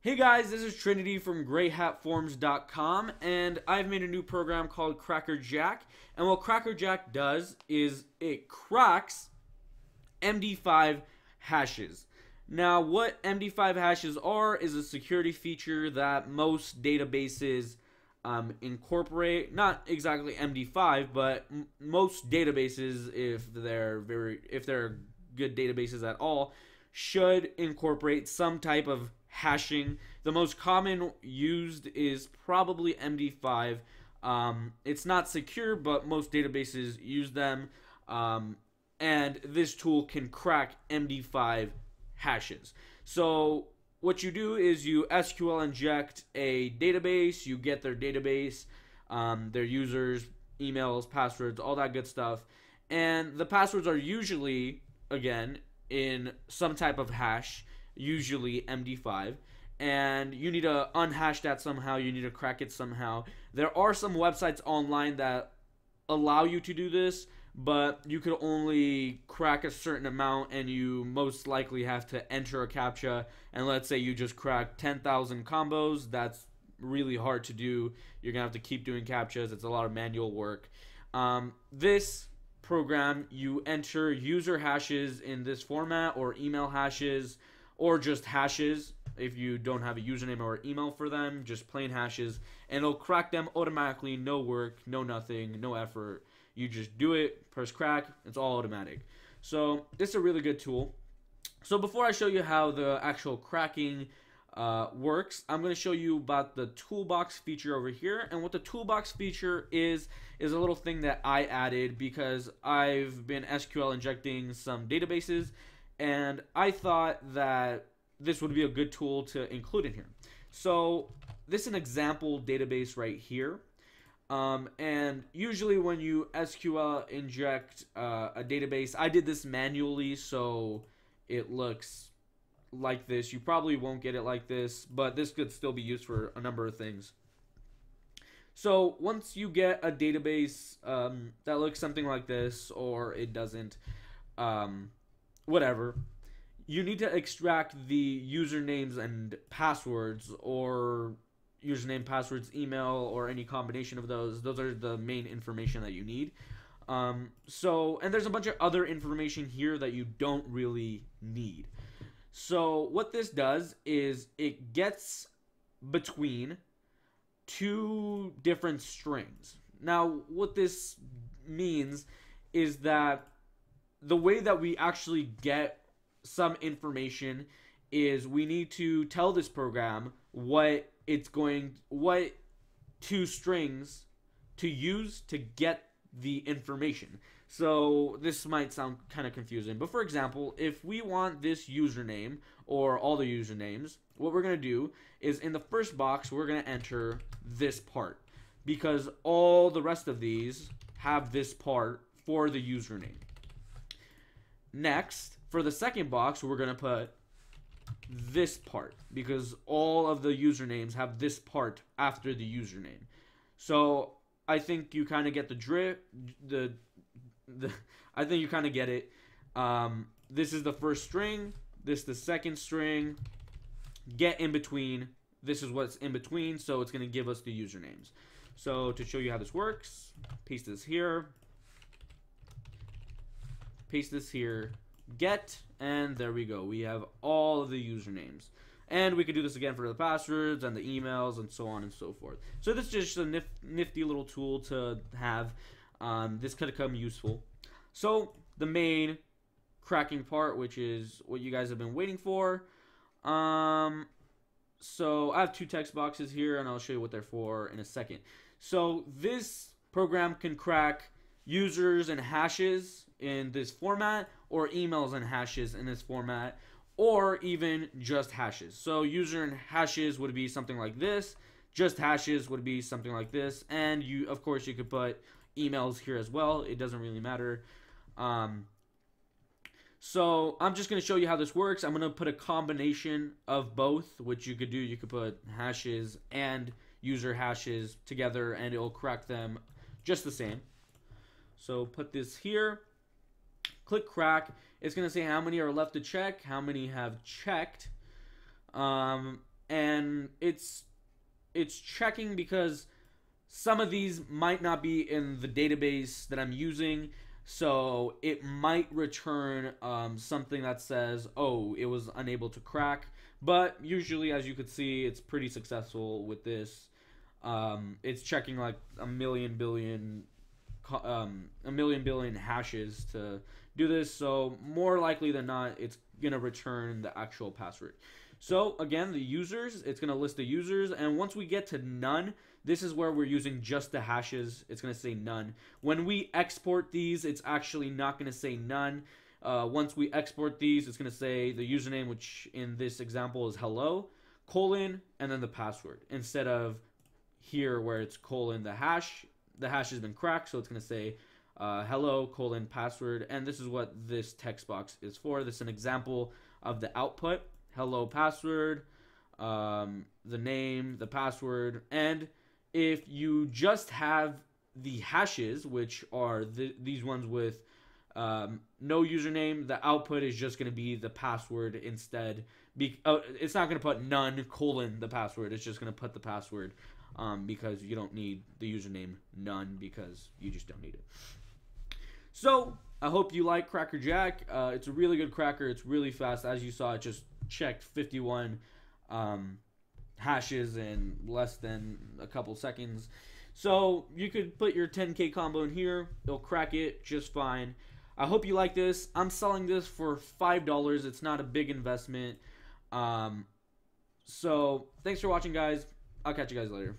Hey guys, this is Trinity from GreyHatForms.com, and I've made a new program called Crackerjack. And what Crackerjack does is it cracks MD5 hashes. Now, what MD5 hashes are is a security feature that most databases um, incorporate. Not exactly MD5, but most databases, if they're very, if they're good databases at all, should incorporate some type of hashing. The most common used is probably MD5. Um, it's not secure, but most databases use them. Um, and this tool can crack MD5 hashes. So what you do is you SQL inject a database, you get their database, um, their users, emails, passwords, all that good stuff. And the passwords are usually, again, in some type of hash, usually MD5. And you need to unhash that somehow, you need to crack it somehow. There are some websites online that allow you to do this, but you could only crack a certain amount and you most likely have to enter a captcha and let's say you just crack 10,000 combos that's really hard to do you're gonna have to keep doing captchas it's a lot of manual work um, this program you enter user hashes in this format or email hashes or just hashes if you don't have a username or email for them just plain hashes and it'll crack them automatically no work no nothing no effort you just do it, press crack, it's all automatic. So is a really good tool. So before I show you how the actual cracking uh, works, I'm going to show you about the toolbox feature over here. And what the toolbox feature is, is a little thing that I added because I've been SQL injecting some databases and I thought that this would be a good tool to include in here. So this is an example database right here. Um, and usually when you SQL inject uh, a database, I did this manually, so it looks like this. You probably won't get it like this, but this could still be used for a number of things. So once you get a database um, that looks something like this, or it doesn't, um, whatever, you need to extract the usernames and passwords or username, passwords, email, or any combination of those. Those are the main information that you need. Um, so, and there's a bunch of other information here that you don't really need. So, what this does is it gets between two different strings. Now, what this means is that the way that we actually get some information is we need to tell this program what it's going what two strings to use to get the information. So this might sound kind of confusing, but for example, if we want this username or all the usernames, what we're going to do is in the first box, we're going to enter this part because all the rest of these have this part for the username. Next, for the second box, we're going to put this part because all of the usernames have this part after the username. So I think you kind of get the drip. The the I think you kind of get it. Um, this is the first string. This the second string. Get in between. This is what's in between. So it's going to give us the usernames. So to show you how this works, paste this here. Paste this here. Get and there we go. We have all of the usernames. And we could do this again for the passwords and the emails and so on and so forth. So this is just a nif nifty little tool to have. Um, this could come useful. So the main cracking part, which is what you guys have been waiting for. Um, so I have two text boxes here, and I'll show you what they're for in a second. So this program can crack users and hashes in this format, or emails and hashes in this format, or even just hashes. So user and hashes would be something like this. Just hashes would be something like this. And you, of course, you could put emails here as well. It doesn't really matter. Um, so I'm just going to show you how this works. I'm going to put a combination of both, which you could do. You could put hashes and user hashes together, and it'll crack them just the same. So put this here click crack. It's going to say how many are left to check, how many have checked. Um, and it's it's checking because some of these might not be in the database that I'm using. So it might return um, something that says, oh, it was unable to crack. But usually, as you could see, it's pretty successful with this. Um, it's checking like a million billion, um, a million billion hashes to do this. So more likely than not, it's gonna return the actual password. So again, the users, it's gonna list the users, and once we get to none, this is where we're using just the hashes. It's going to say none. When we export these, it's actually not going to say none. Uh, once we export these, it's going to say the username, which in this example is hello, colon, and then the password. Instead of here where it's colon the hash, the hash has been cracked, so it's going to say uh, hello, colon, password. And this is what this text box is for. This is an example of the output. Hello, password, um, the name, the password, and if you just have the hashes, which are the, these ones with um, no username, the output is just going to be the password instead. Be, uh, it's not going to put none colon the password. It's just going to put the password um, because you don't need the username none because you just don't need it. So I hope you like Cracker Jack. Uh, it's a really good cracker. It's really fast. As you saw, it just checked 51. Um, hashes in less than a couple seconds. So you could put your 10k combo in here. It'll crack it just fine. I hope you like this. I'm selling this for $5. It's not a big investment. Um, so thanks for watching, guys. I'll catch you guys later.